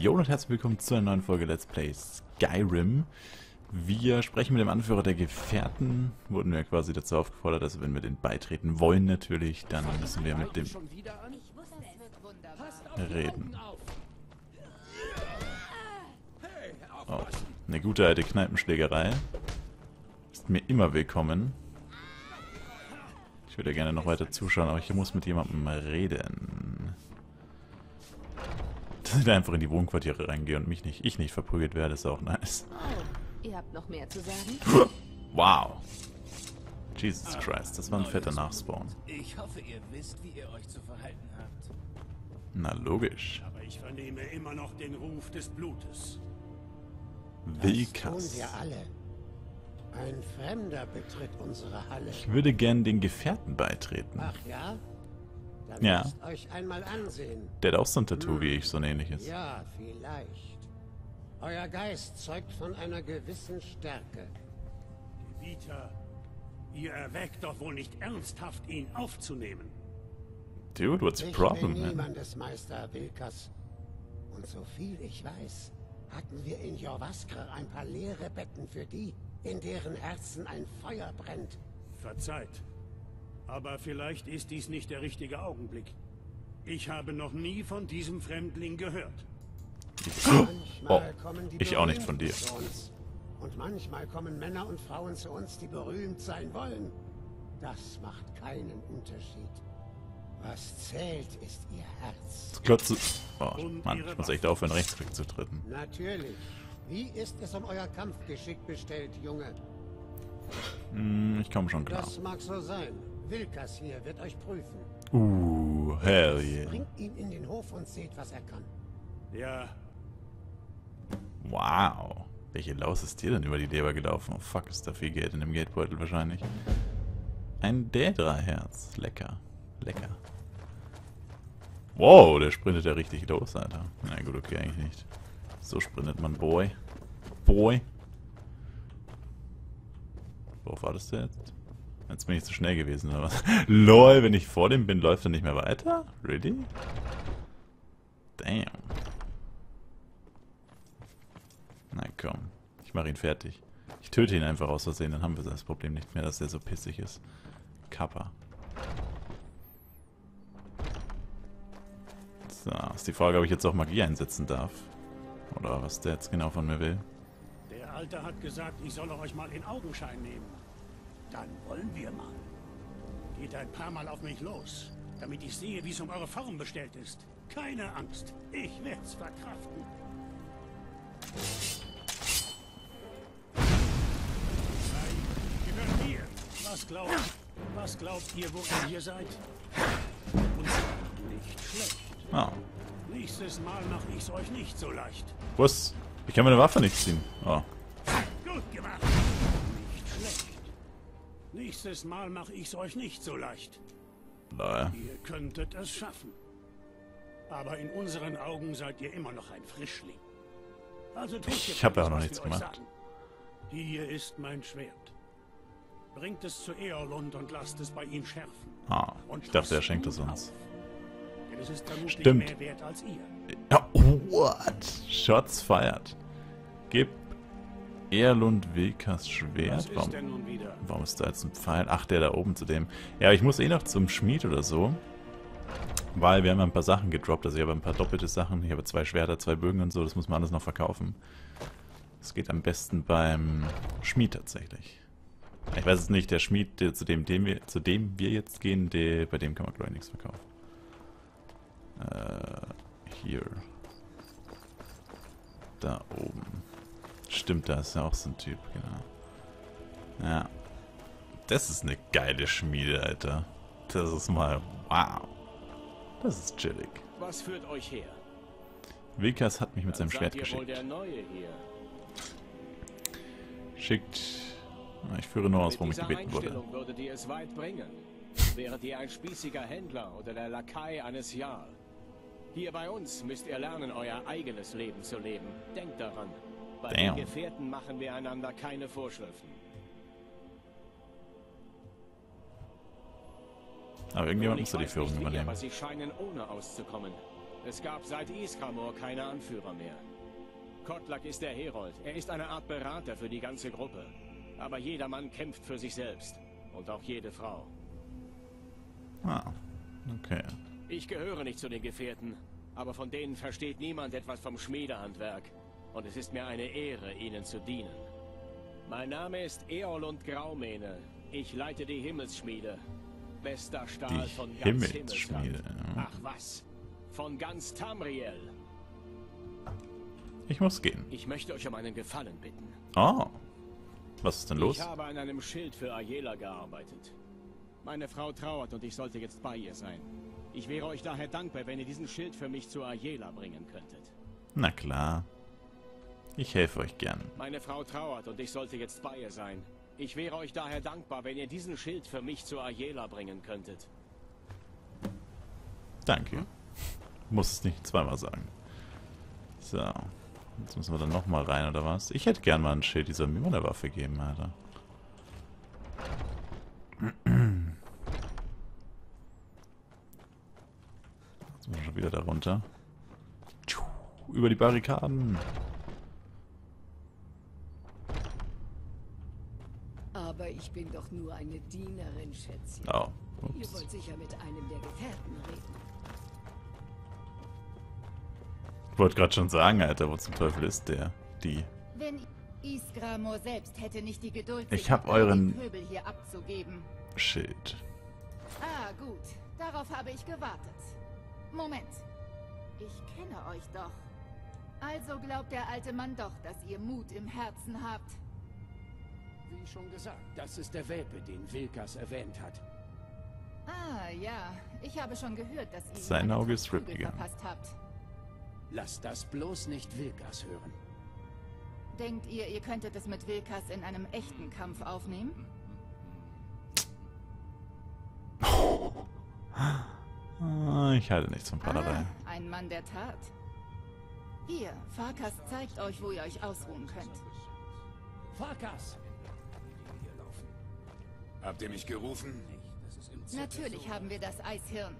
Jo und herzlich willkommen zu einer neuen Folge Let's Play Skyrim. Wir sprechen mit dem Anführer der Gefährten. Wurden wir quasi dazu aufgefordert, dass wenn wir den beitreten wollen natürlich, dann müssen wir mit dem reden. Oh, eine gute alte Kneipenschlägerei. Ist mir immer willkommen. Ich würde gerne noch weiter zuschauen, aber ich muss mit jemandem reden. Dass ich da einfach in die Wohnquartiere reingehe und mich nicht, ich nicht verprügelt werde, ist auch nice. Oh, ihr habt noch mehr zu sagen? Wow. Jesus Christ, das war ein fetter Nachspawn. Ich hoffe, ihr wisst, wie ihr euch zu verhalten habt. Na logisch. Aber ich vernehme immer noch den Ruf des Blutes. tun Wilkas. wir alle. Ein Fremder betritt unsere Halle. Ich würde gern den Gefährten beitreten. Ach ja? Dann Ja. euch einmal ansehen. Der hat auch so ein Tattoo wie ich, so ein ähnliches. Ja, vielleicht. Euer Geist zeugt von einer gewissen Stärke. Gebieter, ihr erwägt doch wohl nicht ernsthaft, ihn aufzunehmen. Dude, what's the Ich problem, bin man? niemandes Meister Wilkas. Und so viel ich weiß, hatten wir in Jorvaskra ein paar leere Betten für die, in deren Herzen ein Feuer brennt. Verzeiht. Aber vielleicht ist dies nicht der richtige Augenblick. Ich habe noch nie von diesem Fremdling gehört. Manchmal Oh, kommen die ich auch nicht von dir. Zu uns. Und manchmal kommen Männer und Frauen zu uns, die berühmt sein wollen. Das macht keinen Unterschied. Was zählt, ist ihr Herz. Glotze. Oh, Mann, ich muss echt aufhören, Rechtsklick zu drücken. Natürlich. Wie ist es um euer Kampfgeschick bestellt, Junge? Hm, ich komme schon klar. Das mag so sein. Wilkas hier wird euch prüfen. Uh, hell yeah. Bringt ihn in den Hof und seht, was er kann. Ja, Wow. Welche Laus ist dir denn über die Leber gelaufen? Oh fuck, ist da viel Geld in dem Geldbeutel wahrscheinlich. Ein D3-Herz. Lecker. Lecker. Wow, der sprintet ja richtig los, Alter. Na gut, okay, eigentlich nicht. So sprintet man, Boy. Boy. Worauf war das denn jetzt? Jetzt bin ich zu schnell gewesen, oder was? LOL, wenn ich vor dem bin, läuft er nicht mehr weiter? Really? Damn. Na komm, ich mache ihn fertig. Ich töte ihn einfach aus Versehen, dann haben wir das Problem nicht mehr, dass er so pissig ist. Kappa. So, ist die Frage, ob ich jetzt auch Magie einsetzen darf. Oder was der jetzt genau von mir will. der Alte hat gesagt, ich solle euch mal in Augenschein nehmen. Dann wollen wir mal. Geht ein paar Mal auf mich los, damit ich sehe, wie es um eure Form bestellt ist. Keine Angst, ich werd's verkraften. Nein, gehört mir. Was glaubt, was glaubt ihr, wo ihr hier seid? Und nicht schlecht. Ah, Nächstes Mal mache ich's euch nicht so leicht. was? Ich kann meine Waffe nicht ziehen. Oh, Nächstes Mal mache ich's euch nicht so leicht. naja. Ihr könntet es schaffen. Aber in unseren Augen seid ihr immer noch ein Frischling. Also tut Ich jetzt hab ja auch noch nichts gemacht. Hier ist mein Schwert. Bringt es zu Eolund und lasst es bei ihm schärfen. Ah, Und ich dachte, er schenkt es uns. es ist Stimmt. mehr wert als ihr. Ja, what? Shots fired. Gib Erlund Wilkas Was Schwert. ist Warum, warum ist da jetzt ein Pfeil? Ach, der da oben zu dem. Ja, ich muss eh noch zum Schmied oder so. Weil wir haben ein paar Sachen gedroppt. Also ich habe ein paar doppelte Sachen. Ich habe zwei Schwerter, zwei Bögen und so. Das muss man alles noch verkaufen. Das geht am besten beim Schmied tatsächlich. Ich weiß es nicht, der Schmied, der, zu, dem, dem wir, zu dem wir jetzt gehen, der, bei dem kann man glaube ich nichts verkaufen. Äh, hier. Da oben. Stimmt, da ist ja auch so ein Typ, genau. Ja. Das ist eine geile Schmiede, Alter. Das ist mal. Wow. Das ist chillig. Was führt euch her? Wilkas hat mich mit seinem Schwert geschickt. der Neue hier. Schickt. Ich führe nur aus, worum ich gebeten wurde. Würdet ihr es weit bringen. Wäret ihr ein spießiger Händler oder der Lakai eines Jarl. Hier bei uns müsst ihr lernen, euer eigenes Leben zu leben. Denkt daran. Bei Damn. den Gefährten machen wir einander keine Vorschriften. Aber irgendjemand Nun, muss ich da die Führung nicht übernehmen. Aber sie scheinen ohne auszukommen. Es gab seit Iskramor keine Anführer mehr. Kotlak ist der Herold. Er ist eine Art Berater für die ganze Gruppe. Aber jeder Mann kämpft für sich selbst. Und auch jede Frau. Ah, okay. Ich gehöre nicht zu den Gefährten, aber von denen versteht niemand etwas vom Schmiedehandwerk. Und es ist mir eine Ehre, ihnen zu dienen. Mein Name ist Eolund Graumähne. Ich leite die Himmelsschmiede. Bester Stahl Die von ganz Himmelsschmiede, Himmelsland. Ach was. Von ganz Tamriel. Ich muss gehen. Ich möchte euch um einen Gefallen bitten. Oh. Was ist denn los? Ich habe an einem Schild für Ayela gearbeitet. Meine Frau trauert und ich sollte jetzt bei ihr sein. Ich wäre euch daher dankbar, wenn ihr diesen Schild für mich zu Ayela bringen könntet. Na klar. Ich helfe euch gern. Meine Frau trauert und ich sollte jetzt bei ihr sein. Ich wäre euch daher dankbar, wenn ihr diesen Schild für mich zu Ayela bringen könntet. Danke. Muss es nicht zweimal sagen. So. Jetzt müssen wir dann nochmal rein, oder was? Ich hätte gern mal ein Schild dieser mir mal eine Waffe geben, Alter. Jetzt müssen wir schon wieder da runter. Über die Barrikaden. Aber ich bin doch nur eine Dienerin, Schätzchen. Oh. Ihr Ups. wollt sicher mit einem der Gefährten reden. Ich wollte gerade schon sagen, Alter, wo zum Teufel ist der? Die. Wenn Isgramor selbst hätte nicht die Geduld, Ich sich hab auf all euren- Pöbel hier abzugeben. Schild. Ah, gut. Darauf habe ich gewartet. Moment. Ich kenne euch doch. Also glaubt der alte Mann doch, dass ihr Mut im Herzen habt. Wie schon gesagt, das ist der Welpe, den Wilkas erwähnt hat. Ah, ja. Ich habe schon gehört, dass ihr Sein Auge ist verpasst habt. Lass das bloß nicht Wilkas hören. Denkt ihr, ihr könntet es mit Wilkas in einem echten Kampf aufnehmen? Ich halte nichts von Paderei. Ah, ein Mann der Tat. Hier, Farkas zeigt euch, wo ihr euch ausruhen könnt. Farkas! Habt ihr mich gerufen? Natürlich haben wir das Eishirn.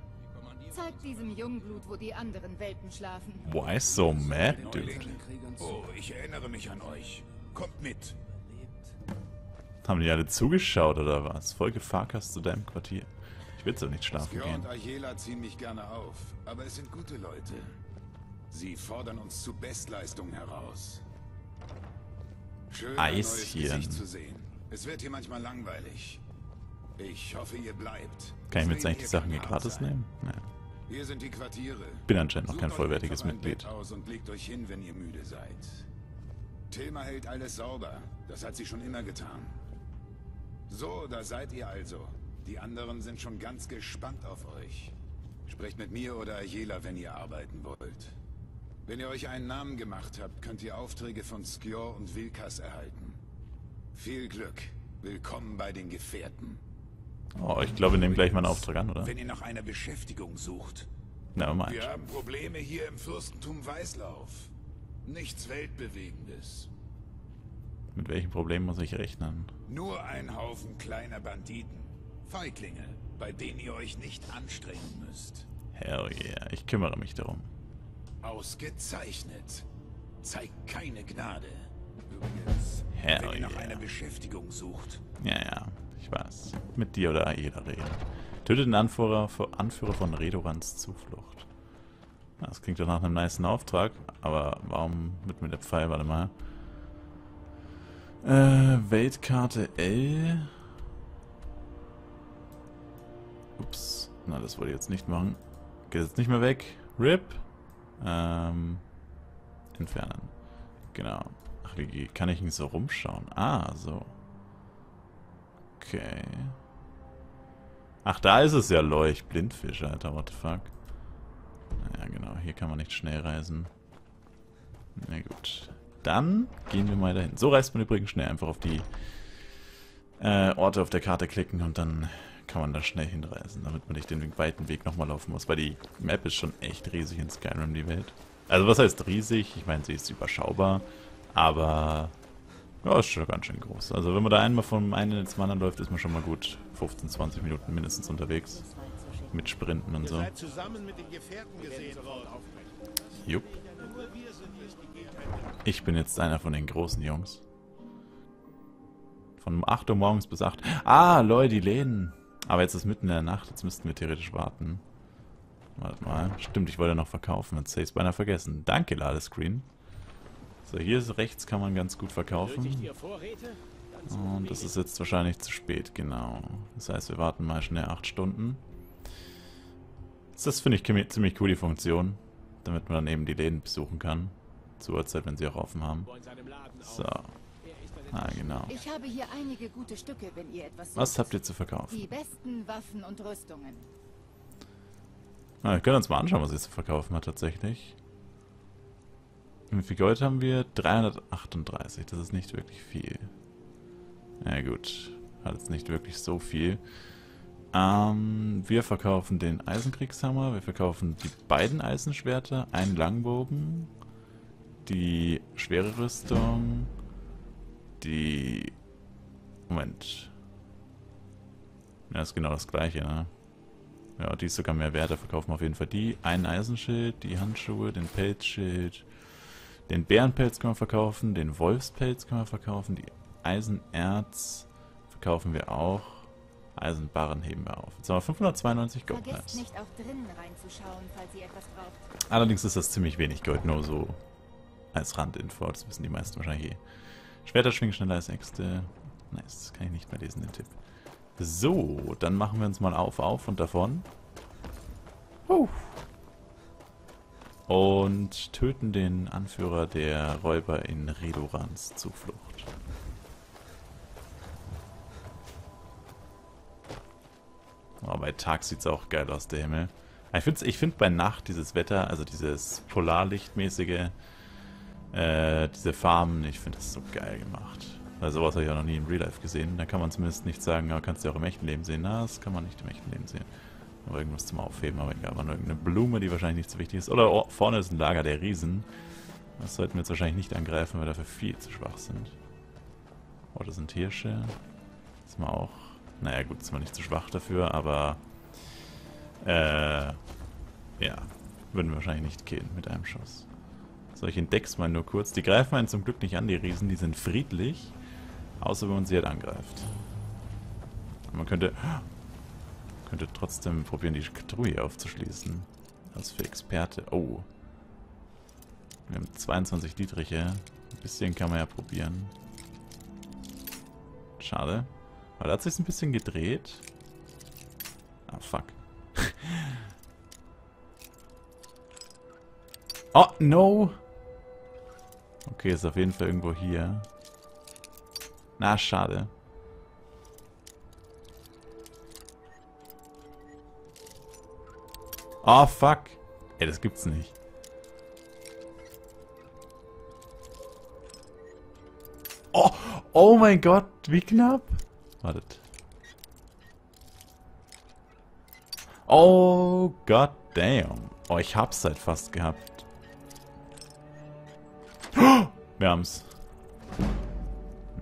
Zeigt diesem Jungblut, wo die anderen Welpen schlafen. Why so mad, dude? Oh, ich erinnere mich an euch. Kommt mit. Haben die alle zugeschaut oder was? Folge Farkas zu deinem Quartier. Ich will so nicht schlafen gehen. und Ayela ziehen mich gerne auf, aber es sind gute Leute. Sie fordern uns zu Bestleistung heraus. Schön, zu sehen. Es wird hier manchmal langweilig. Ich hoffe, ihr bleibt. Kann ich mir jetzt eigentlich die Sachen hier gratis nehmen? Nein. Hier sind die Quartiere. Bin anscheinend noch kein vollwertiges Mitglied. Aus und legt euch hin, wenn ihr müde seid. Tilma hält alles sauber. Das hat sie schon immer getan. So, da seid ihr also. Die anderen sind schon ganz gespannt auf euch. Sprecht mit mir oder Ayela, wenn ihr arbeiten wollt. Wenn ihr euch einen Namen gemacht habt, könnt ihr Aufträge von Skjor und Wilkas erhalten. Viel Glück. Willkommen bei den Gefährten. Oh, ich glaube, wir nehmen gleich mal einen Auftrag an, oder? Wenn ihr nach einer Beschäftigung sucht, Na, mind. wir haben Probleme hier im Fürstentum Weißlauf. Nichts Weltbewegendes. Mit welchen Problemen muss ich rechnen? Nur ein Haufen kleiner Banditen. Feiglinge, bei denen ihr euch nicht anstrengen müsst. Hell yeah, ich kümmere mich darum. Ausgezeichnet. Zeigt keine Gnade. Übrigens, Hell wenn ihr nach yeah. einer Beschäftigung sucht, Ja, ja, ich weiß. Mit dir oder Aeda reden. Tötet den Anführer, Anführer von Redorans Zuflucht. Das klingt doch nach einem niceen Auftrag, aber warum mit mir der Pfeil? Warte mal. Äh, Weltkarte L. Ups. Na, das wollte ich jetzt nicht machen. Geht jetzt nicht mehr weg. RIP. Ähm, entfernen. Genau. Ach, wie kann ich ihn so rumschauen? Ah, so. Okay. Ach, da ist es ja Leuch. Blindfisch, Alter. What the fuck? Ja, genau. Hier kann man nicht schnell reisen. Na gut. Dann gehen wir mal dahin. So reist man übrigens schnell. Einfach auf die äh, Orte auf der Karte klicken und dann kann man da schnell hinreisen, damit man nicht den weiten Weg nochmal laufen muss. Weil die Map ist schon echt riesig in Skyrim, die Welt. Also was heißt riesig? Ich meine, sie ist überschaubar. Aber ja, ist schon ganz schön groß. Also wenn man da einmal vom einen ins anderen läuft, ist man schon mal gut 15, 20 Minuten mindestens unterwegs. Mit Sprinten und so. Jupp. Ich bin jetzt einer von den großen Jungs. Von 8 Uhr morgens bis 8. Ah, Leute, die Läden. Aber jetzt ist mitten in der Nacht, jetzt müssten wir theoretisch warten. Warte mal. Stimmt, ich wollte noch verkaufen. Jetzt hätte ich es beinahe vergessen. Danke, Ladescreen. So, hier ist rechts kann man ganz gut verkaufen. Und das ist jetzt wahrscheinlich zu spät, genau. Das heißt, wir warten mal schnell 8 Stunden. Das finde ich ziemlich cool, die Funktion. Damit man dann eben die Läden besuchen kann. Zur Uhrzeit, wenn sie auch offen haben. So. Ah, genau. Ich habe hier einige gute Stücke, wenn ihr etwas Was habt ihr zu verkaufen? Die besten Waffen und Rüstungen. Ah, wir können uns mal anschauen, was ihr zu verkaufen hat tatsächlich. Wie viel Gold haben wir? 338. Das ist nicht wirklich viel. Na gut. Hat jetzt nicht wirklich so viel. Ähm, wir verkaufen den Eisenkriegshammer. Wir verkaufen die beiden Eisenschwerter. Einen Langbogen. Die schwere Rüstung. Die... Moment. Ja, ist genau das gleiche, ne? Ja, die ist sogar mehr wert. Da verkaufen wir auf jeden Fall die. Einen Eisenschild, die Handschuhe, den Pelzschild. Den Bärenpelz können wir verkaufen. Den Wolfspelz können wir verkaufen. Die Eisenerz verkaufen wir auch. Eisenbarren heben wir auf. Jetzt haben wir 592 Gold. Nice. nicht auch drinnen reinzuschauen, falls ihr etwas braucht. Allerdings ist das ziemlich wenig Gold, nur so als Randinfo. Das wissen die meisten wahrscheinlich eh. Schwerter schwingen schneller als Äxte. Nice, das kann ich nicht mehr lesen, den Tipp. So, dann machen wir uns mal auf, auf und davon. Huh. Und töten den Anführer der Räuber in Redorans Zuflucht. Oh, bei Tag sieht es auch geil aus, der Himmel. Ich finde ich find bei Nacht dieses Wetter, also dieses Polarlichtmäßige, äh, diese Farben, ich finde das so geil gemacht. Weil sowas habe ich auch noch nie im Real Life gesehen. Da kann man zumindest nicht sagen, ja, kannst du auch im echten Leben sehen. Na, das kann man nicht im echten Leben sehen. Aber irgendwas zum Aufheben, aber egal. Aber nur irgendeine Blume, die wahrscheinlich nicht so wichtig ist. Oder oh, vorne ist ein Lager der Riesen. Das sollten wir jetzt wahrscheinlich nicht angreifen, weil wir dafür viel zu schwach sind. Oh, das sind Hirsche. Das ist mal auch... Naja gut, ist man nicht zu schwach dafür, aber... Äh... Ja. Würden wir wahrscheinlich nicht killen mit einem Schuss. So, ich entdeck's mal nur kurz. Die greifen einen zum Glück nicht an, die Riesen. Die sind friedlich. Außer wenn man sie halt angreift. Man könnte... Könnte trotzdem probieren, die Truhe aufzuschließen. Als für Experte. Oh. Wir haben 22 Dietriche. Ein bisschen kann man ja probieren. Schade. Aber da hat sich ein bisschen gedreht. Ah, fuck. oh, no! Okay, ist auf jeden Fall irgendwo hier. Na, schade. Oh, fuck. Ey, das gibt's nicht. Oh, oh mein Gott, wie knapp. Wartet. Oh, god damn. Oh, ich hab's halt fast gehabt. Wir haben's.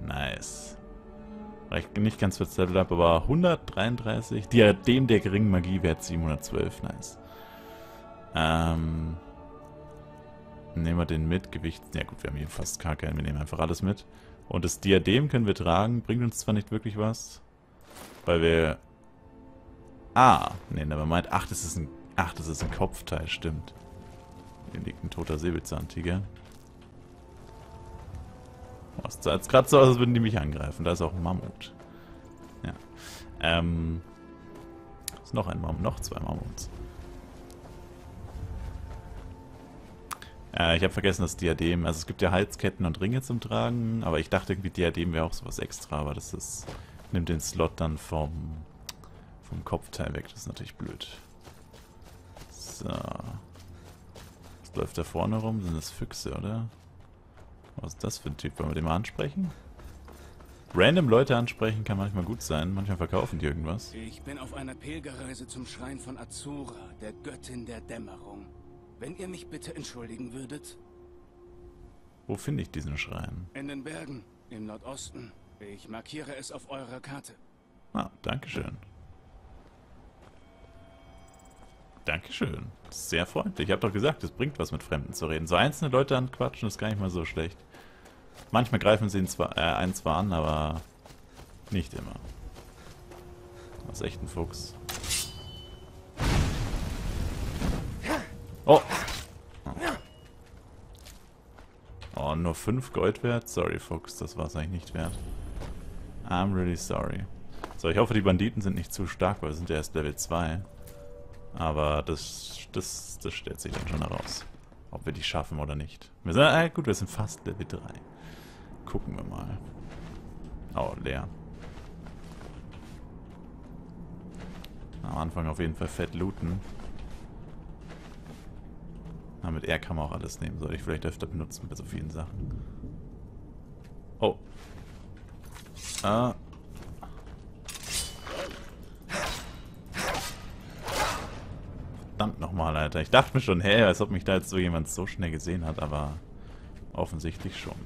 Nice. Ich nicht ganz verzweifelt ab, aber 133. Diadem der geringen Magie wert 712. Nice. Ähm. Nehmen wir den mit. Gewicht. Ja gut, wir haben hier fast gar keinen. Wir nehmen einfach alles mit. Und das Diadem können wir tragen. Bringt uns zwar nicht wirklich was. Weil wir... Ah, nee, aber meint... Ach, das ist ein... Ach, das ist ein Kopfteil, stimmt. Hier liegt ein toter Säbelzahntiger. Oh, es sah jetzt gerade so aus, als würden die mich angreifen. Da ist auch ein Mammut. Ja. Ähm... Ist noch ein Mammut. Noch zwei Mammuts. Äh, ich habe vergessen das Diadem. Also es gibt ja Halsketten und Ringe zum Tragen, aber ich dachte irgendwie Diadem wäre auch sowas extra, aber das ist nimmt den Slot dann vom vom Kopfteil weg. Das ist natürlich blöd. So. Was läuft da vorne rum? Sind das Füchse, oder? Was ist das für ein Typ? Wollen wir den mal ansprechen? Random Leute ansprechen kann manchmal gut sein. Manchmal verkaufen die irgendwas. Ich bin auf einer Pilgerreise zum Schrein von Azura, der Göttin der Dämmerung. Wenn ihr mich bitte entschuldigen würdet? Wo finde ich diesen Schrein? In den Bergen, im Nordosten. Ich markiere es auf eurer Karte. Ah, Dankeschön. Dankeschön. Sehr freundlich. Ich habe doch gesagt, es bringt was, mit Fremden zu reden. So einzelne Leute anquatschen ist gar nicht mal so schlecht. Manchmal greifen sie ihn zwar, äh, einen zwar an, aber nicht immer. Das ist echt ein Fuchs. Oh! Oh, nur 5 Gold wert? Sorry, Fuchs, das war es eigentlich nicht wert. I'm really sorry. So, ich hoffe, die Banditen sind nicht zu stark, weil wir sind ja erst Level 2. Aber das, das, das stellt sich dann schon heraus. Ob wir die schaffen oder nicht. Wir sind, äh, gut, wir sind fast Level 3. Gucken wir mal. Oh, leer. Am Anfang auf jeden Fall fett looten. Na, mit R kann man auch alles nehmen. Soll ich vielleicht öfter benutzen bei so vielen Sachen. Oh. Ah. Verdammt nochmal, Alter. Ich dachte mir schon, hey, als ob mich da jetzt so jemand so schnell gesehen hat, aber offensichtlich schon.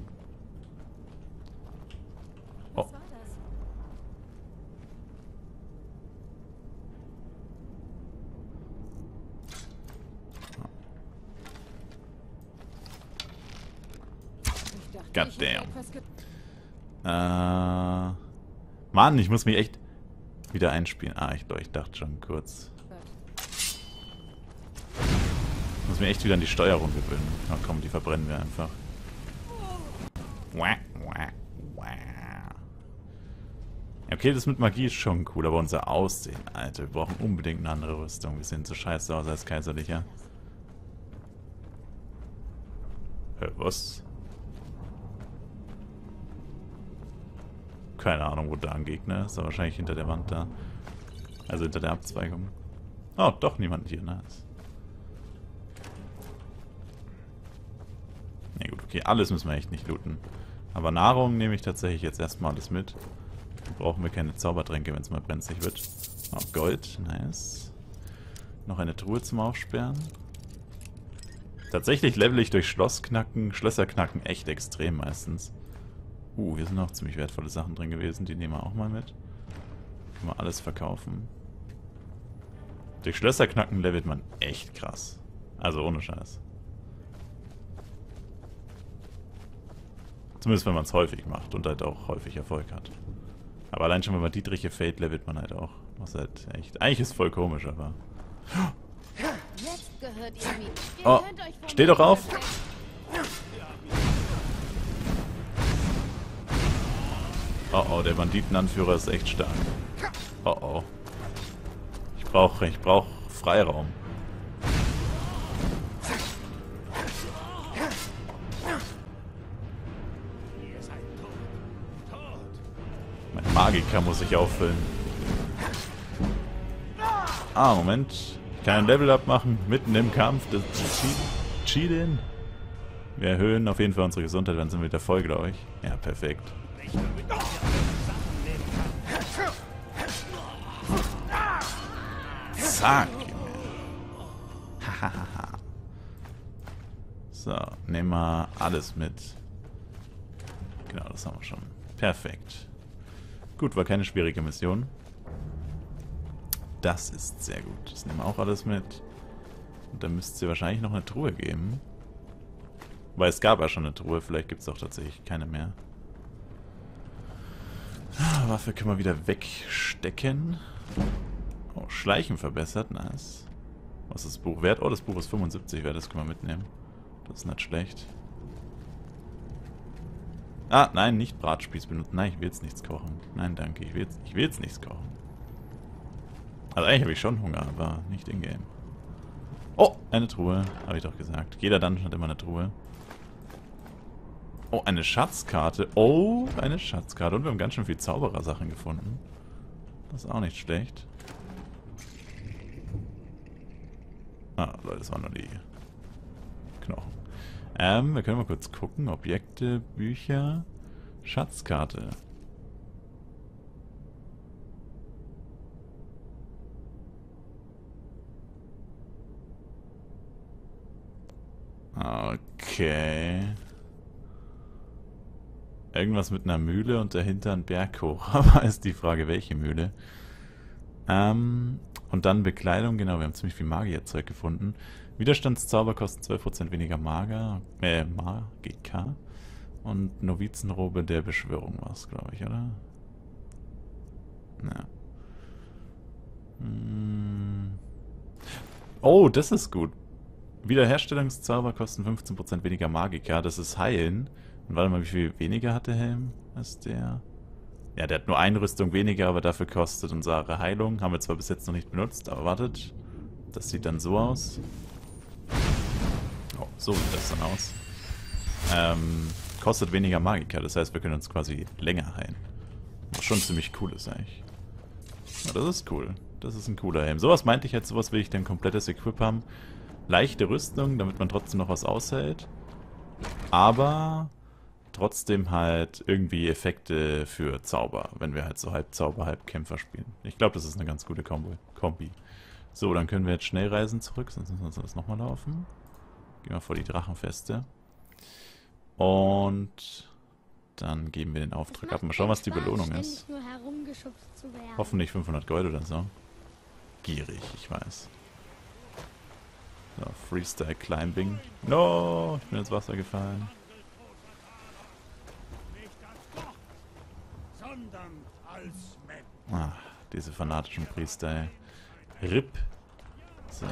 Oh. Goddamn. Äh, Mann, ich muss mich echt wieder einspielen. Ah, ich, ich dachte schon kurz. Ich muss mich echt wieder an die Steuerung gewöhnen. Na komm, die verbrennen wir einfach. Okay, das mit Magie ist schon cool, aber unser Aussehen, Alter, wir brauchen unbedingt eine andere Rüstung. Wir sehen so scheiße aus als Kaiserlicher. Hä, was? Keine Ahnung, wo da ein Gegner ist. Aber wahrscheinlich hinter der Wand da. Also hinter der Abzweigung. Oh, doch niemand hier. Nice. Ne gut, okay. Alles müssen wir echt nicht looten. Aber Nahrung nehme ich tatsächlich jetzt erstmal alles mit. Dann brauchen wir keine Zaubertränke, wenn es mal brenzlig wird. Oh, Gold. Nice. Noch eine Truhe zum Aufsperren. Tatsächlich level ich durch Schlossknacken, Schlösserknacken echt extrem meistens. Uh, hier sind noch ziemlich wertvolle Sachen drin gewesen. Die nehmen wir auch mal mit. Können wir alles verkaufen. Durch Schlösserknacken levelt man echt krass. Also ohne Scheiß. Zumindest wenn man es häufig macht und halt auch häufig Erfolg hat. Aber allein schon, wenn man Dietriche fällt, levelt man halt auch. Was halt echt... Eigentlich ist voll komisch, aber... Oh, steh doch auf! Oh oh, der Banditenanführer ist echt stark. Oh oh. Ich brauche ich brauch Freiraum. Mein Magiker muss ich auffüllen. Ah, Moment. Ich kann ein Level-Up machen, mitten im Kampf. Das ist Cheating. Wir erhöhen auf jeden Fall unsere Gesundheit, wenn sind wir wieder voll, glaube ich. Ja, perfekt. Zack. so, nehmen wir alles mit. Genau, das haben wir schon. Perfekt. Gut, war keine schwierige Mission. Das ist sehr gut. Das nehmen wir auch alles mit. Und dann müsste es wahrscheinlich noch eine Truhe geben. Weil es gab ja schon eine Truhe, vielleicht gibt es auch tatsächlich keine mehr. Ah, Waffe können wir wieder wegstecken. Oh, Schleichen verbessert, nice. Was ist das Buch wert? Oh, das Buch ist 75 wert, das können wir mitnehmen. Das ist nicht schlecht. Ah, nein, nicht Bratspieß benutzen. Nein, ich will jetzt nichts kochen. Nein, danke, ich will jetzt, ich will jetzt nichts kochen. Also eigentlich habe ich schon Hunger, aber nicht in-game. Oh, eine Truhe, habe ich doch gesagt. Jeder Dungeon hat immer eine Truhe. Oh, eine Schatzkarte. Oh, eine Schatzkarte. Und wir haben ganz schön viel Zauberer-Sachen gefunden. Das ist auch nicht schlecht. Ah, Leute, das waren nur die Knochen. Ähm, wir können mal kurz gucken. Objekte, Bücher, Schatzkarte. Okay. Irgendwas mit einer Mühle und dahinter ein Berg hoch. Aber ist die Frage, welche Mühle? Ähm, Und dann Bekleidung, genau, wir haben ziemlich viel Magierzeug gefunden. Widerstandszauber kosten 12% weniger Mager, äh, Magika. Und Novizenrobe der Beschwörung war es, glaube ich, oder? Ja. Hm. Oh, das ist gut. Wiederherstellungszauber kosten 15% weniger Magika. Das ist Heilen. Und warte mal, wie viel weniger hat der Helm als der? Ja, der hat nur eine Rüstung weniger, aber dafür kostet unsere Heilung. Haben wir zwar bis jetzt noch nicht benutzt, aber wartet. Das sieht dann so aus. Oh, so sieht das dann aus. Ähm, kostet weniger Magika, das heißt, wir können uns quasi länger heilen. Was schon ziemlich cool ist eigentlich. Ja, das ist cool. Das ist ein cooler Helm. Sowas meinte ich jetzt, sowas will ich dann komplettes Equip haben. Leichte Rüstung, damit man trotzdem noch was aushält. Aber trotzdem halt irgendwie Effekte für Zauber, wenn wir halt so halb Zauber, halb Kämpfer spielen. Ich glaube, das ist eine ganz gute Kombi. Kombi. So, dann können wir jetzt schnell reisen zurück, sonst müssen wir das nochmal laufen. Gehen wir vor die Drachenfeste. Und dann geben wir den Auftrag ab. Mal schauen, was die Belohnung ist. Hoffentlich 500 Gold oder so. Gierig, ich weiß. So, Freestyle Climbing. No, ich bin ins Wasser gefallen. Ah, diese fanatischen Priester. RIP. So.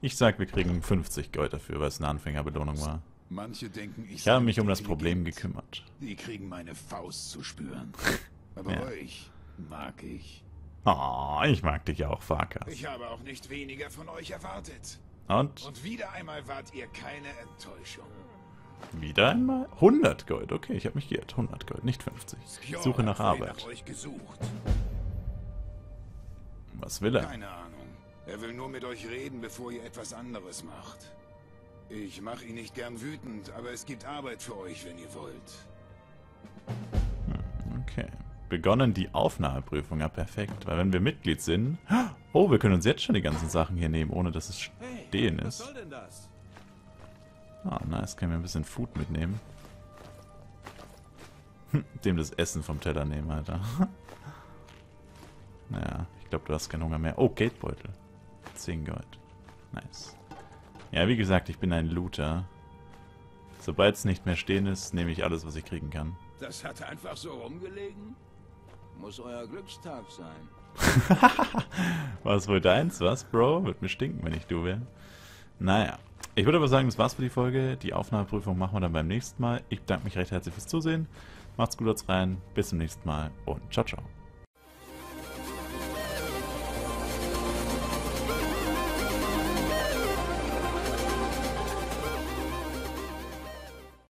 Ich sag, wir kriegen 50 Gold dafür, weil es eine Anfängerbelohnung war. Manche denken, ich, ich habe mich um das Problem gekümmert. Die kriegen meine Faust zu spüren. Aber ja. euch mag ich. Oh, ich mag dich auch, Farkas. Ich habe auch nicht weniger von euch erwartet. Und? Und wieder einmal wart ihr keine Enttäuschung. Wieder einmal? 100 Gold. Okay, ich habe mich geirrt. 100 Gold, nicht 50. Ich suche nach Arbeit. Was will er? Keine Ahnung. Er will nur mit euch reden, bevor ihr etwas anderes macht. Ich mache ihn nicht gern wütend, aber es gibt Arbeit für euch, wenn ihr wollt. Hm, okay. Begonnen die Aufnahmeprüfung. Ja, perfekt. Weil wenn wir Mitglied sind... Oh, wir können uns jetzt schon die ganzen Sachen hier nehmen, ohne dass es stehen hey, ist. Was soll denn das? Ah, nice. Können wir ein bisschen Food mitnehmen. Dem das Essen vom Teller nehmen, Alter. naja, ich glaube, du hast keinen Hunger mehr. Oh, Geldbeutel. 10 Gold. Nice. Ja, wie gesagt, ich bin ein Looter. Sobald es nicht mehr stehen ist, nehme ich alles, was ich kriegen kann. Das hat einfach so rumgelegen? Muss euer Glückstag sein. was wohl deins, was, Bro? Wird mir stinken, wenn ich du wäre. Naja. Ich würde aber sagen, das war's für die Folge. Die Aufnahmeprüfung machen wir dann beim nächsten Mal. Ich bedanke mich recht herzlich fürs Zusehen. Macht's gut, haut's rein. Bis zum nächsten Mal und ciao, ciao.